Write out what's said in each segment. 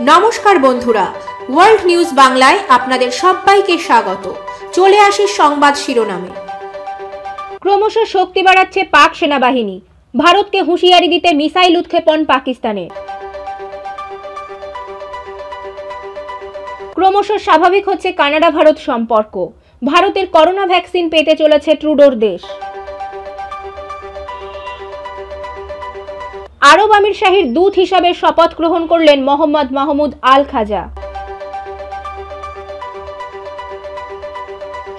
নমস্কার বন্ধুরা, world news বাংলায় আপনাদের সবাইকে স্বাগত। চলে আসি সংবাদ শিরোনামে। ক্রমশ শক্তি বাড়াচ্ছে পাক সেনাবাহিনী। ভারতকে হুঁশিয়ারি দিতে মিসাইল উৎক্ষেপণ পাকিস্তানের ক্রমশ স্বাভাবিক হচ্ছে কানাডা ভারত সম্পর্ক। ভারতের করোনা ভ্যাকসিন পেতে চলেছে ট্রুডোর দেশ। আরব আমির শাহীর দূত হিসাবে শপথ গ্রহণ করলেন মোহাম্মদ মাহমুদ আল খাজা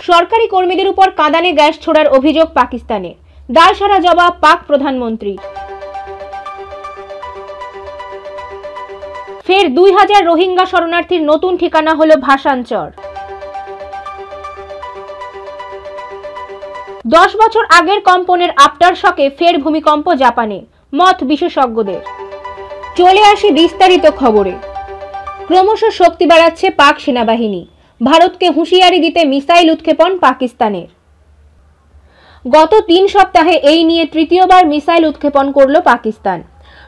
সরকারি কর্মীদের উপর কাঁদানে গ্যাস ছোড়ার অভিযোগ পাকিস্তানে দায় সারা জবাব পাক প্রধানমন্ত্রী। ফের দুই হাজার রোহিঙ্গা শরণার্থীর নতুন ঠিকানা হল ভাষাঞ্চর দশ বছর আগের কম্পনের আফটার শকে ফের ভূমিকম্প জাপানে। মত বিশেষজ্ঞদের। চলে আসি বিস্তারিত খবরে। ক্রমশ শক্তি বাড়াচ্ছে পাক সেনাবাহিনী। ভারতকে হুঁশিয়ারি দিতে মিসাইল উৎক্ষেপণ পাকিস্তানের। গত তিন সপ্তাহে এই নিয়ে তৃতীয়বার মিসাইল উৎক্ষেপণ করল পাকিস্তান।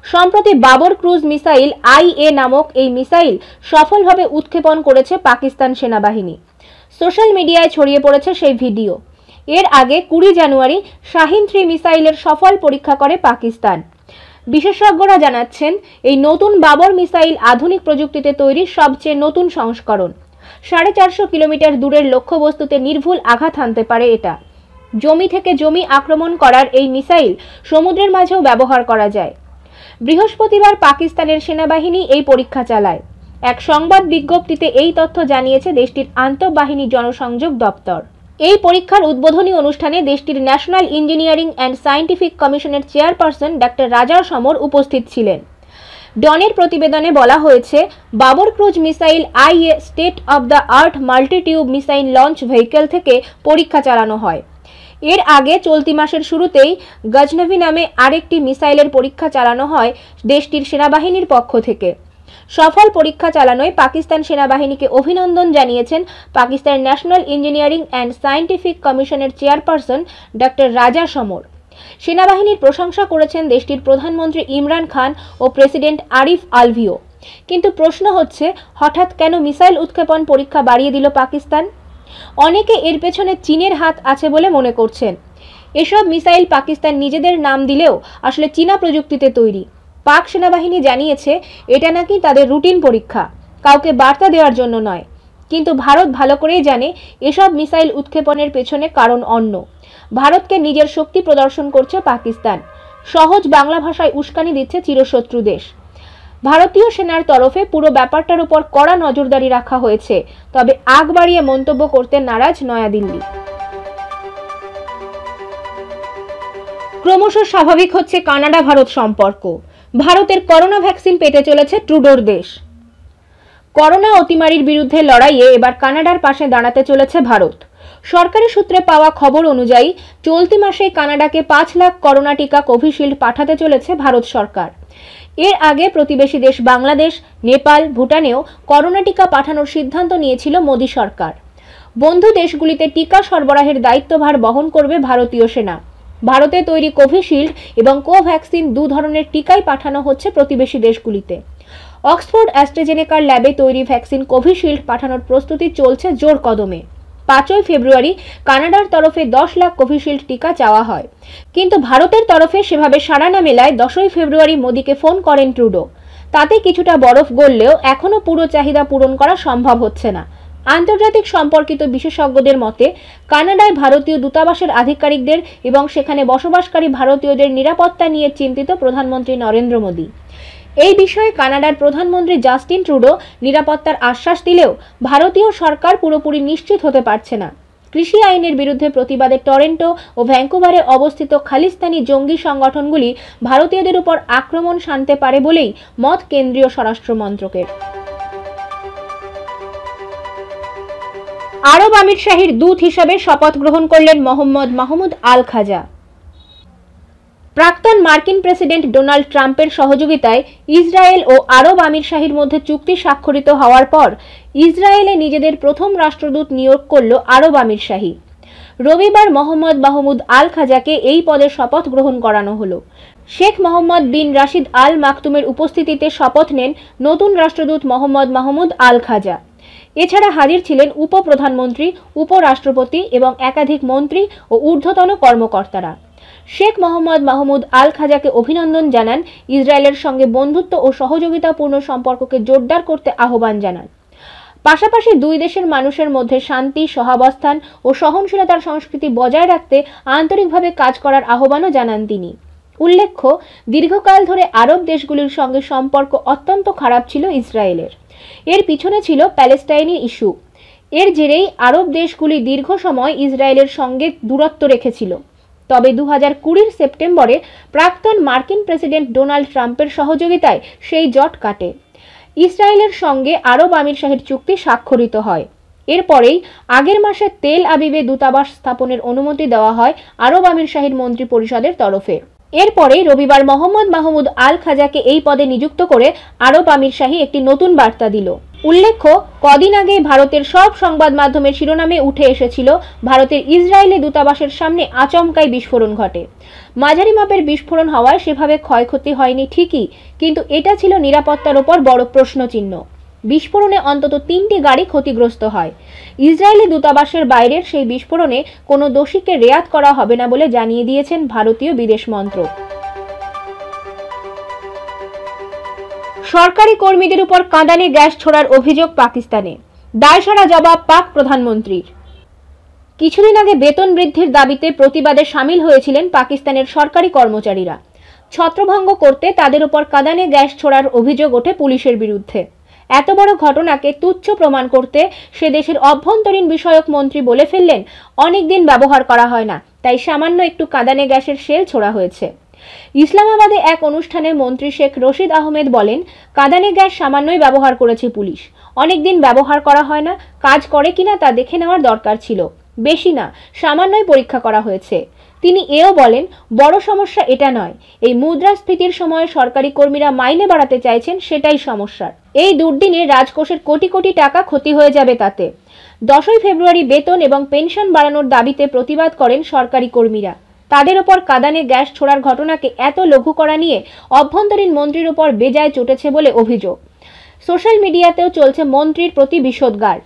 সম্প্রতি Babur cruise missile I A নামক এই মিসাইল সফলভাবে উৎক্ষেপণ করেছে পাকিস্তান সেনাবাহিনী। সোশ্যাল মিডিয়ায় ছড়িয়ে পড়েছে সেই ভিডিও। এর আগে কুড়ি জানুয়ারি শাহিন থ্রি মিসাইলের সফল পরীক্ষা করে পাকিস্তান। বিশেষজ্ঞরা জানাচ্ছেন, এই নতুন বাবর মিসাইল আধুনিক প্রযুক্তিতে তৈরি সবচেয়ে নতুন সংস্করণ। সাড়ে চারশো কিলোমিটার দূরের লক্ষ্যবস্তুতে নির্ভুল আঘাত হানতে পারে এটা। জমি থেকে জমি আক্রমণ করার এই মিসাইল সমুদ্রের মাঝেও ব্যবহার করা যায়। বৃহস্পতিবার পাকিস্তানের সেনাবাহিনী এই পরীক্ষা চালায়। এক সংবাদ বিজ্ঞপ্তিতে এই তথ্য জানিয়েছে দেশটির আন্তঃবাহিনী জনসংযোগ দপ্তর। এই পরীক্ষার উদ্বোধনী অনুষ্ঠানে দেশটির ন্যাশনাল ইঞ্জিনিয়ারিং অ্যান্ড সায়েন্টিফিক কমিশনের চেয়ারপারসন ডাক্তার রাজার সমর উপস্থিত ছিলেন। ডনের প্রতিবেদনে বলা হয়েছে, Babur cruise missile I A state of the art multitube missile launch vehicle থেকে পরীক্ষা চালানো হয়। এর আগে চলতি মাসের শুরুতেই গজনভি নামে আরেকটি মিসাইলের পরীক্ষা চালানো হয় দেশটির সেনাবাহিনীর পক্ষ থেকে। সফল পরীক্ষা চালানোয় পাকিস্তান সেনাবাহিনীকে অভিনন্দন জানিয়েছেন Pakistan national engineering and scientific কমিশনের চেয়ারপারসন ডক্টর রাজা সমর। সেনাবাহিনীর প্রশংসা করেছেন দেশটির প্রধানমন্ত্রী ইমরান খান ও প্রেসিডেন্ট আরিফ আলভিও। কিন্তু প্রশ্ন হচ্ছে, হঠাৎ কেন মিসাইল উৎক্ষেপণ পরীক্ষা বাড়িয়ে দিল পাকিস্তান? অনেকে এর পেছনে চীনের হাত আছে বলে মনে করছেন। এসব মিসাইল পাকিস্তান নিজেদের নাম দিলেও আসলে চীনা প্রযুক্তিতে তৈরি। পাক সেনাবাহিনী জানিয়েছে, এটা নাকি তাদের রুটিন পরীক্ষা, কাউকে বার্তা দেওয়ার জন্য নয়। কিন্তু ভারত ভালো করেই জানে, এসব মিসাইল উৎক্ষেপণের পেছনে কারণ অন্য। ভারতকে নিজের শক্তি প্রদর্শন করছে পাকিস্তান। সহজ বাংলা ভাষায় উস্কানি দিচ্ছে চিরশত্রু দেশ। ভারতীয় সেনার তরফে পুরো ব্যাপারটার উপর কড়া নজরদারি রাখা হয়েছে, তবে আগ বাড়িয়ে মন্তব্য করতে নারাজ নয়াদিল্লি। ক্রমশ স্বাভাবিক হচ্ছে কানাডা ভারত সম্পর্ক। ভারতের করোনা ভ্যাকসিন পেতে চলেছে ট্রুডোর দেশ। করোনা অতিমারির বিরুদ্ধে লড়াইয়ে এবার কানাডার পাশে দাঁড়াতে চলেছে ভারত। সরকারি সূত্রে পাওয়া খবর অনুযায়ী, চলতি মাসে কানাডাকে পাঁচ লাখ করোনা টিকা কোভিশিল্ড পাঠাতে চলেছে ভারত সরকার। এর আগে প্রতিবেশী দেশ বাংলাদেশ, নেপাল, ভুটানেও করোনা টিকা পাঠানোর সিদ্ধান্ত নিয়েছিল মোদী সরকার। বন্ধু দেশগুলিতে টিকা সরবরাহের দায়িত্বভার বহন করবে ভারতীয় সেনা। ভারতে তৈরি কোভিশিল্ড এবং কোভ্যাক্সিন দু ধরনের টিকাই পাঠানো হচ্ছে প্রতিবেশী দেশগুলিতে। অক্সফোর্ড অ্যাস্ট্রেজেনেকার ল্যাবে তৈরি ভ্যাকসিন কোভিশিল্ড পাঠানোর প্রস্তুতি চলছে জোর কদমে। পাঁচই ফেব্রুয়ারি কানাডার তরফে দশ লাখ কোভিশিল্ড টিকা চাওয়া হয়। কিন্তু ভারতের তরফে সেভাবে সাড়া না মেলায় দশই ফেব্রুয়ারি মোদীকে ফোন করেন ট্রুডো। তাতে কিছুটা বরফ গড়লেও এখনও পুরো চাহিদা পূরণ করা সম্ভব হচ্ছে না। আন্তর্জাতিক সম্পর্কিত বিশেষজ্ঞদের মতে, কানাডায় ভারতীয় দূতাবাসের আধিকারিকদের এবং সেখানে বসবাসকারী ভারতীয়দের নিরাপত্তা নিয়ে চিন্তিত প্রধানমন্ত্রী নরেন্দ্র মোদী। এই বিষয়ে কানাডার প্রধানমন্ত্রী জাস্টিন ট্রুডো নিরাপত্তার আশ্বাস দিলেও ভারতীয় সরকার পুরোপুরি নিশ্চিত হতে পারছে না। কৃষি আইনের বিরুদ্ধে প্রতিবাদে টরেন্টো ও ভ্যাঙ্কুভারে অবস্থিত খালিস্তানি জঙ্গি সংগঠনগুলি ভারতীয়দের উপর আক্রমণ শানতে পারে বলেই মত কেন্দ্রীয় স্বরাষ্ট্র মন্ত্রকের আরব আমির শাহীর দূত হিসাবে শপথ গ্রহণ করলেন মোহাম্মদ মাহমুদ আল খাজা। প্রাক্তন মার্কিন প্রেসিডেন্ট ডোনাল্ড ট্রাম্পের সহযোগিতায় ইসরায়েল ও আরব আমির শাহীর মধ্যে চুক্তি স্বাক্ষরিত হওয়ার পর ইসরায়েলে নিজেদের প্রথম রাষ্ট্রদূত নিয়োগ করল আরব আমির শাহী। রবিবার মোহাম্মদ মাহমুদ আল খাজাকে এই পদে শপথ গ্রহণ করানো হলো। শেখ মোহাম্মদ বিন রাশিদ আল মাকতুমের উপস্থিতিতে শপথ নেন নতুন রাষ্ট্রদূত মোহাম্মদ মাহমুদ আল খাজা। এছাড়া হাজির ছিলেন উপপ্রধানমন্ত্রী, উপরাষ্ট্রপতি এবং একাধিক মন্ত্রী ও ঊর্ধ্বতন কর্মকর্তারা। শেখ মোহাম্মদ মাহমুদ আল খাজাকে অভিনন্দন জানান ইসরায়েলের সঙ্গে বন্ধুত্ব ও সহযোগিতাপূর্ণ সম্পর্ককে জোরদার করতে আহ্বান জানান। পাশাপাশি দুই দেশের মানুষের মধ্যে শান্তি, সহাবস্থান ও সহনশীলতার সংস্কৃতি বজায় রাখতে আন্তরিকভাবে কাজ করার আহ্বানও জানান তিনি। উল্লেখ্য, দীর্ঘকাল ধরে আরব দেশগুলির সঙ্গে সম্পর্ক অত্যন্ত খারাপ ছিল ইসরায়েলের। এর পিছনে ছিল প্যালেস্টাইনি ইস্যু। এর জেরেই আরব দেশগুলি দীর্ঘ সময় ইসরায়েলের সঙ্গে দূরত্ব রেখেছিল। তবে দু হাজার কুড়ির সেপ্টেম্বরে প্রাক্তন মার্কিন প্রেসিডেন্ট ডোনাল্ড ট্রাম্পের সহযোগিতায় সেই জট কাটে। ইসরায়েলের সঙ্গে আরব আমির শাহের চুক্তি স্বাক্ষরিত হয়। এরপরেই আগের মাসে তেল আবিবে দূতাবাস স্থাপনের অনুমতি দেওয়া হয় আরব আমির শাহীর মন্ত্রী পরিষদের তরফে। এরপরেই রবিবার মোহাম্মদ মাহমুদ আল খাজাকে এই পদে নিযুক্ত করে আরব আমির শাহী একটি নতুন বার্তা দিল। উল্লেখ্য, কদিন আগে ভারতের সব সংবাদ মাধ্যমের শিরোনামে উঠে এসেছিল ভারতের ইসরায়েলি দূতাবাসের সামনে আচমকাই বিস্ফোরণ ঘটে। মাঝারি মাপের বিস্ফোরণ হওয়ায় সেভাবে ক্ষয়ক্ষতি হয়নি ঠিকই, কিন্তু এটা ছিল নিরাপত্তার ওপর বড় প্রশ্নচিহ্ন। বিস্ফোরণে অন্তত তিনটি গাড়ি ক্ষতিগ্রস্ত হয়। ইসরায়েলি দূতাবাসের বাইরের সেই বিস্ফোরণে কোনো দোষীকে রেয়াত করা হবে না বলে জানিয়ে দিয়েছেন ভারতীয় বিদেশ মন্ত্রক। সরকারি কর্মীদের উপর কাঁদানে গ্যাস ছোড়ার অভিযোগ পাকিস্তানে। দায়সারা জবাব পাক প্রধানমন্ত্রীর। কিছুদিন আগে বেতন বৃদ্ধির দাবিতে প্রতিবাদে সামিল হয়েছিলেন পাকিস্তানের সরকারি কর্মচারীরা। ছত্রভঙ্গ করতে তাদের উপর কাঁদানে গ্যাস ছোড়ার অভিযোগ ওঠে পুলিশের বিরুদ্ধে। এত বড় ঘটনাকে তুচ্ছ প্রমাণ করতে সে দেশের অভ্যন্তরীণ বিষয়ক মন্ত্রী বলে ফেললেন, অনেকদিন ব্যবহার করা হয় না, তাই সামান্য একটু কাঁদানে গ্যাসের শেল ছোড়া হয়েছে। ইসলামাবাদে এক অনুষ্ঠানে মন্ত্রী শেখ রশিদ আহমেদ বলেন, কাঁদানে গ্যাস সামান্যই ব্যবহার করেছে পুলিশ। অনেকদিন ব্যবহার করা হয় না, কাজ করে কিনা তা দেখে নেওয়ার দরকার ছিল। বেশি না, সামান্যই পরীক্ষা করা হয়েছে। তিনি এও বলেন, বড় সমস্যা এটা নয়। এই মুদ্রাস্ফীতির সময় সরকারি কর্মীরা মাইনে বাড়াতে চাইছেন সেটাই সমস্যার। এই দুর্দিনে রাজকোষের কোটি কোটি টাকা ক্ষতি হয়ে যাবে তাতে। দশই ফেব্রুয়ারি বেতন এবং পেনশন বাড়ানোর দাবিতে প্রতিবাদ করেন সরকারি কর্মীরা। তাদের ওপর কাদানে গ্যাস ছোড়ার ঘটনাকে এত লঘু করা নিয়ে অভ্যন্তরীণ মন্ত্রীর ওপর বেজায় চটেছে বলে অভিযোগ। সোশ্যাল মিডিয়াতেও চলছে মন্ত্রীর প্রতি বিষোদ্গার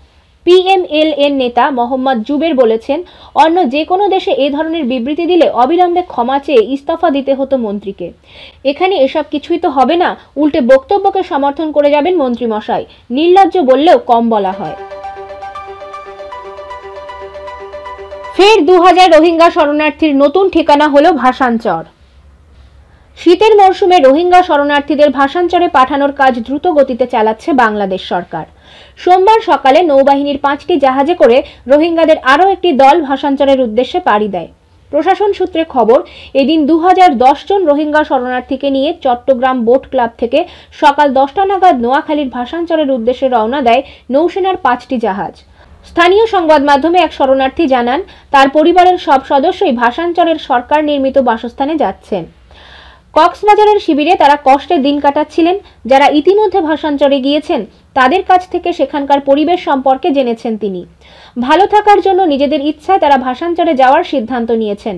পিএমএলএন নেতা মোহাম্মদ জুবের বলেছেন, অন্য যে কোনো দেশে এ ধরনের বিবৃতি দিলে অবিলম্বে ক্ষমা চেয়ে ইস্তফা দিতে হতো মন্ত্রীকে। এখানে এসব কিছুই তো হবে না, উল্টে বক্তব্যকে সমর্থন করে যাবেন মন্ত্রীমশাই। নির্লজ্জ বললেও কম বলা হয়। ফের দু হাজার রোহিঙ্গা শরণার্থীর নতুন ঠিকানা হলো ভাসানচর। শীতের মরশুমে রোহিঙ্গা শরণার্থীদের ভাসানচরে পাঠানোর কাজ দ্রুত গতিতে চালাচ্ছে বাংলাদেশ সরকার। সোমবার সকালে নৌবাহিনীর পাঁচটি জাহাজে করে রোহিঙ্গাদের আরও একটি দল ভাসানচরের উদ্দেশ্যে পাড়ি দেয়। প্রশাসন সূত্রে খবর, এদিন দু জন রোহিঙ্গা শরণার্থীকে নিয়ে চট্টগ্রাম বোট ক্লাব থেকে সকাল দশটা নাগাদ নোয়াখালীর ভাসানচরের উদ্দেশ্যে রওনা দেয় নৌসেনার পাঁচটি জাহাজ। স্থানীয় সংবাদ মাধ্যমে এক শরণার্থী জানান, তার পরিবারের সব সদস্যই ভাসানচরের সরকার নির্মিত বাসস্থানে যাচ্ছেন। কক্সবাজারের শিবিরে তারা কষ্টে দিন কাটাচ্ছিলেন। যারা ইতিমধ্যে ভাষান্তরে গিয়েছেন, তাদের কাছ থেকে সেখানকার পরিবেশ সম্পর্কে জেনেছেন তিনি। ভালো থাকার জন্য নিজেদের ইচ্ছায় তারা ভাষান্তরে যাওয়ার সিদ্ধান্ত নিয়েছেন।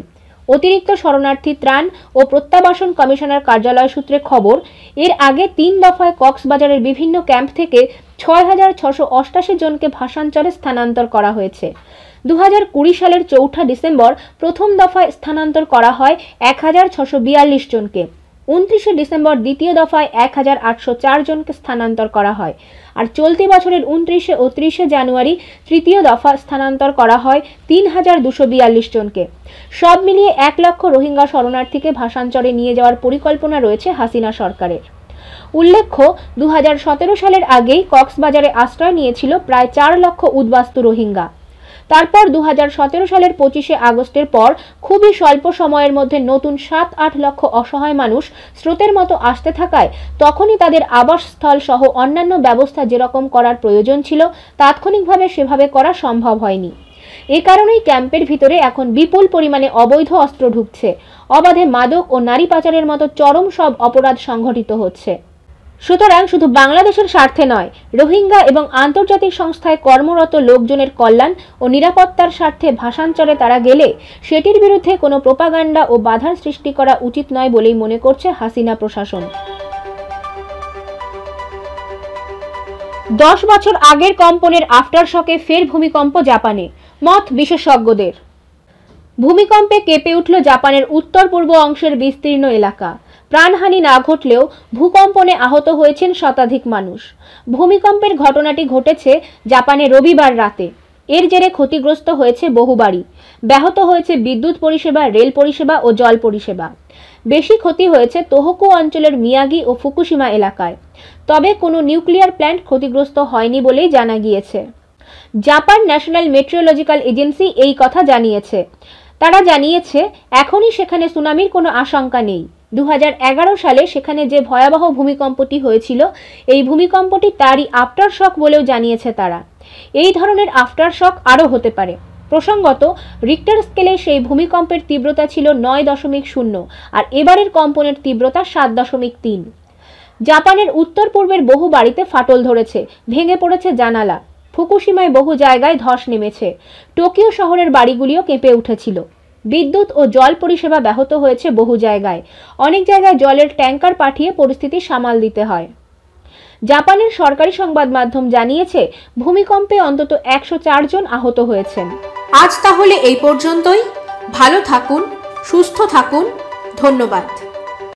অতিরিক্ত শরণার্থী ত্রাণ ও প্রত্যাবাসন কমিশনার কার্যালয় সূত্রে খবর, এর আগে তিন দফায় কক্সবাজারের বিভিন্ন ক্যাম্প থেকে ছয় হাজার ছশো অষ্টাশি জনকে ভাষাঞ্চলে স্থানান্তর করা হয়েছে। দু হাজার কুড়ি সালের চৌঠা ডিসেম্বর প্রথম দফায় স্থানান্তর করা হয় এক হাজার ছশো বিয়াল্লিশ জনকে। উনত্রিশে ডিসেম্বর দ্বিতীয় দফায় এক হাজার আটশো চার জনকে স্থানান্তর করা হয়। আর চলতি বছরের উনত্রিশে ও ত্রিশে জানুয়ারি তৃতীয় দফা স্থানান্তর করা হয় তিন হাজার দুশো বিয়াল্লিশ জনকে। সব মিলিয়ে এক লক্ষ রোহিঙ্গা শরণার্থীকে ভাষান্তরে নিয়ে যাওয়ার পরিকল্পনা রয়েছে হাসিনা সরকারের। উল্লেখ্য দু হাজার সতেরো সালের আগেই কক্সবাজারে আশ্রয় নিয়েছিল প্রায় চার লক্ষ উদ্বাস্তু রোহিঙ্গা। তারপর দু হাজার সতেরো সালের পঁচিশে আগস্টের পর খুবই স্বল্প সময়ের মধ্যে নতুন সাত আট লক্ষ অসহায় মানুষ স্রোতের মতো আসতে থাকায় তখনই তাদের আবাসস্থল সহ অন্যান্য ব্যবস্থা যেরকম করার প্রয়োজন ছিল, তাৎক্ষণিকভাবে সেভাবে করা সম্ভব হয়নি। এ কারণেই ক্যাম্পের ভিতরে এখন বিপুল পরিমাণে অবৈধ অস্ত্র ঢুকছে। অবাধে মাদক ও নারী পাচারের মতো চরম সব অপরাধ সংঘটিত হচ্ছে। সুতরাং শুধু বাংলাদেশের স্বার্থে নয়, রোহিঙ্গা এবং আন্তর্জাতিক সংস্থায় কর্মরত লোকজনের কল্যাণ ও নিরাপত্তার স্বার্থে ভাষান্তরে তারা গেলে সেটির বিরুদ্ধে কোনো প্রোপাগান্ডা ও বাধার সৃষ্টি করা উচিত নয় বলেই মনে করছে হাসিনা প্রশাসন। দশ বছর আগের কম্পনের আফটার শকে ফের ভূমিকম্প জাপানে, মত বিশেষজ্ঞদের। ভূমিকম্পে কেঁপে উঠল জাপানের উত্তর পূর্ব অংশের বিস্তীর্ণ এলাকা। প্রাণহানি না ঘটলেও ভূকম্পনে আহত হয়েছেন শতাধিক মানুষ। ভূমিকম্পের ঘটনাটি ঘটেছে জাপানে রবিবার রাতে। এর জেরে ক্ষতিগ্রস্ত হয়েছে বহু বাড়ি। ব্যাহত হয়েছে বিদ্যুৎ পরিষেবা, রেল পরিষেবা ও জল পরিষেবা। বেশি ক্ষতি হয়েছে তোহকু অঞ্চলের মিয়াগি ও ফুকুশিমা এলাকায়। তবে কোনো নিউক্লিয়ার প্ল্যান্ট ক্ষতিগ্রস্ত হয়নি বলেই জানা গিয়েছে। জাপান ন্যাশনাল মেট্রোলজিক্যাল এজেন্সি এই কথা জানিয়েছে। তারা জানিয়েছে, এখনই সেখানে সুনামির কোনো আশঙ্কা নেই। দু হাজার এগারো সালে সেখানে যে ভয়াবহ ভূমিকম্পটি হয়েছিল, এই ভূমিকম্পটি তারই আফটার শক বলেও জানিয়েছে তারা। এই ধরনের আফটার শক আরও হতে পারে। প্রসঙ্গত রিক্টার স্কেলে সেই ভূমিকম্পের তীব্রতা ছিল নয় দশমিক শূন্য আর এবারের কম্পনের তীব্রতা সাত দশমিক তিন। জাপানের উত্তর পূর্বের বহু বাড়িতে ফাটল ধরেছে, ভেঙে পড়েছে জানালা। ফুকুশিমায় বহু জায়গায় ধস নেমেছে। টোকিও শহরের বাড়িগুলিও কেঁপে উঠেছিল। বিদ্যুৎ ও জল পরিষেবা ব্যাহত হয়েছে বহু জায়গায়। অনেক জায়গায় জলের ট্যাঙ্কার পাঠিয়ে পরিস্থিতি সামাল দিতে হয়। জাপানের সরকারি সংবাদ মাধ্যম জানিয়েছে, ভূমিকম্পে অন্তত একশো জন আহত হয়েছেন। আজ তাহলে এই পর্যন্তই। ভালো থাকুন, সুস্থ থাকুন। ধন্যবাদ।